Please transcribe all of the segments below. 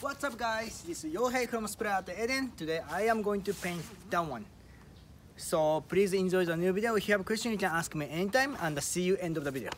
What's up guys? This is Yohei from Art Eden. Today I am going to paint that one. So please enjoy the new video. If you have a question you can ask me anytime and see you end of the video.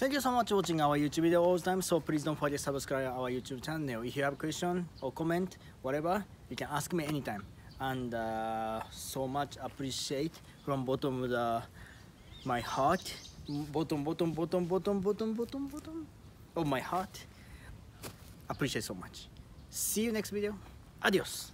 Thank you so much for watching our YouTube video all the time. So please don't forget to subscribe our YouTube channel. If you have a question or comment, whatever, you can ask me anytime. And uh, so much appreciate from bottom of the, my heart, bottom, bottom, bottom, bottom, bottom, bottom, bottom of my heart. Appreciate so much. See you next video. Adios.